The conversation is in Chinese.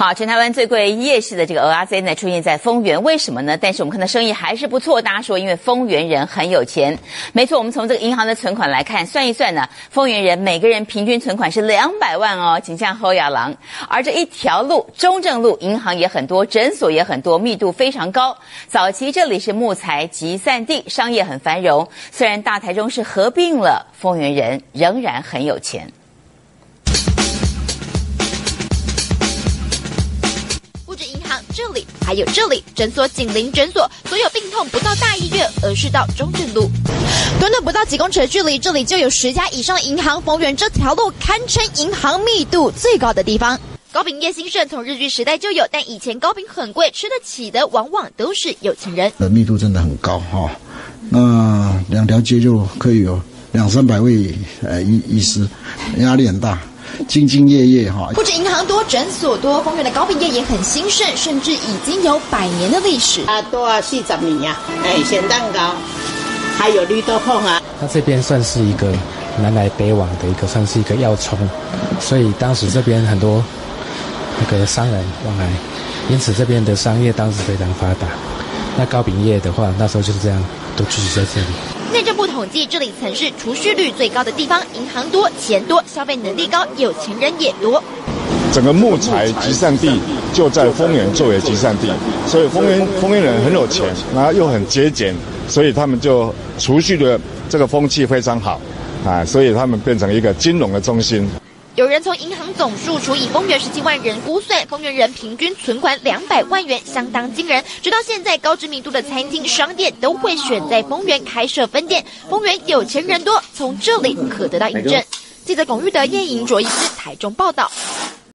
好，全台湾最贵夜市的这个鹅阿 Z 呢，出现在丰原，为什么呢？但是我们看到生意还是不错。大家说，因为丰原人很有钱，没错。我们从这个银行的存款来看，算一算呢，丰原人每个人平均存款是两百万哦，景象后亚郎。而这一条路中正路，银行也很多，诊所也很多，密度非常高。早期这里是木材集散地，商业很繁荣。虽然大台中是合并了，丰原人仍然很有钱。这里还有这里，诊所紧邻诊所，所有病痛不到大医院，而是到中正路。短短不到几公尺的距离，这里就有十家以上的银行。逢源这条路堪称银行密度最高的地方。糕饼业兴盛，从日据时代就有，但以前糕饼很贵，吃得起的往往都是有钱人。呃，密度真的很高哈，那两条街就可以有两三百位呃医医师，压力很大。兢兢业业哈，不止银行多，诊所多，丰原的糕饼业也很兴盛，甚至已经有百年的历史啊，多啊，四十年呀！哎，咸蛋糕，还有绿豆碰啊。它这边算是一个南来北往的一个，算是一个要冲，所以当时这边很多那个商人往来，因此这边的商业当时非常发达。那糕饼业的话，那时候就是这样，都聚集在这里。内政部统计，这里曾是储蓄率最高的地方，银行多，钱多，消费能力高，有钱人也多。整个木材集散地就在丰原作为集散地，所以丰原丰原人很有钱，然后又很节俭，所以他们就储蓄的这个风气非常好，啊，所以他们变成一个金融的中心。有人从银行总数除以丰原十七万人估算，丰原人平均存款两百万元，相当惊人。直到现在，高知名度的餐厅、商店都会选在丰原开设分店。丰原有钱人多，从这里可得到印证。记者龚玉德、叶莹卓一师台中报道。